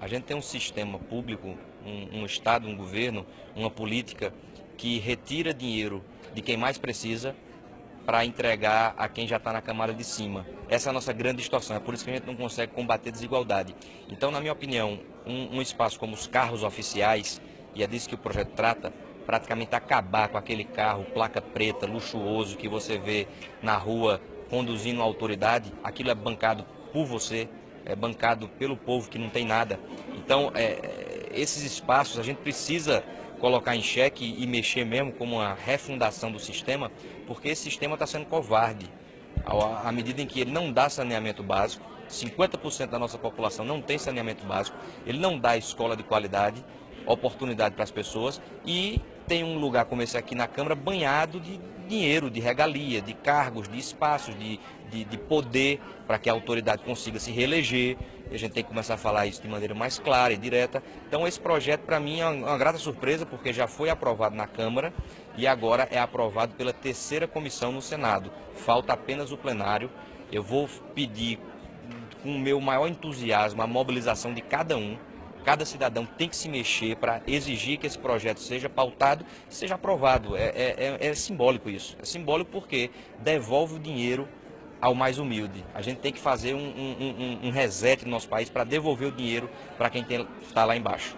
A gente tem um sistema público, um, um Estado, um governo, uma política que retira dinheiro de quem mais precisa para entregar a quem já está na camada de cima. Essa é a nossa grande distorção, é por isso que a gente não consegue combater desigualdade. Então, na minha opinião, um, um espaço como os carros oficiais, e é disso que o projeto trata, praticamente acabar com aquele carro placa preta, luxuoso, que você vê na rua conduzindo a autoridade, aquilo é bancado por você, é bancado pelo povo que não tem nada. Então, é, esses espaços a gente precisa colocar em xeque e mexer mesmo como uma refundação do sistema, porque esse sistema está sendo covarde. À medida em que ele não dá saneamento básico, 50% da nossa população não tem saneamento básico, ele não dá escola de qualidade, oportunidade para as pessoas e tem um lugar como esse aqui na Câmara banhado de dinheiro, de regalia, de cargos, de espaços, de, de, de poder para que a autoridade consiga se reeleger. E a gente tem que começar a falar isso de maneira mais clara e direta. Então esse projeto para mim é uma grata surpresa porque já foi aprovado na Câmara e agora é aprovado pela terceira comissão no Senado. Falta apenas o plenário. Eu vou pedir com o meu maior entusiasmo a mobilização de cada um Cada cidadão tem que se mexer para exigir que esse projeto seja pautado e seja aprovado. É, é, é, é simbólico isso. É simbólico porque devolve o dinheiro ao mais humilde. A gente tem que fazer um, um, um, um reset no nosso país para devolver o dinheiro para quem está lá embaixo.